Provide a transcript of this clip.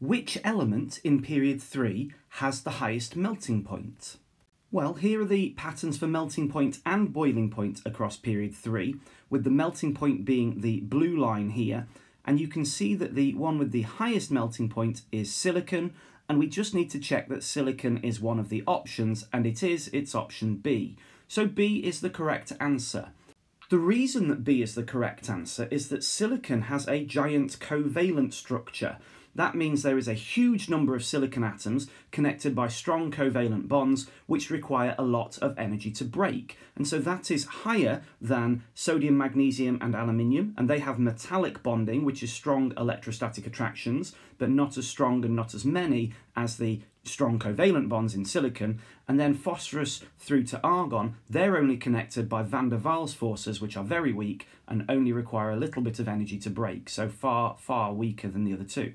Which element in period 3 has the highest melting point? Well, here are the patterns for melting point and boiling point across period 3, with the melting point being the blue line here, and you can see that the one with the highest melting point is silicon, and we just need to check that silicon is one of the options, and it is, it's option B. So B is the correct answer. The reason that B is the correct answer is that silicon has a giant covalent structure, that means there is a huge number of silicon atoms connected by strong covalent bonds which require a lot of energy to break. And so that is higher than sodium, magnesium and aluminium and they have metallic bonding which is strong electrostatic attractions but not as strong and not as many as the strong covalent bonds in silicon, and then phosphorus through to argon, they're only connected by van der Waals forces, which are very weak and only require a little bit of energy to break, so far, far weaker than the other two.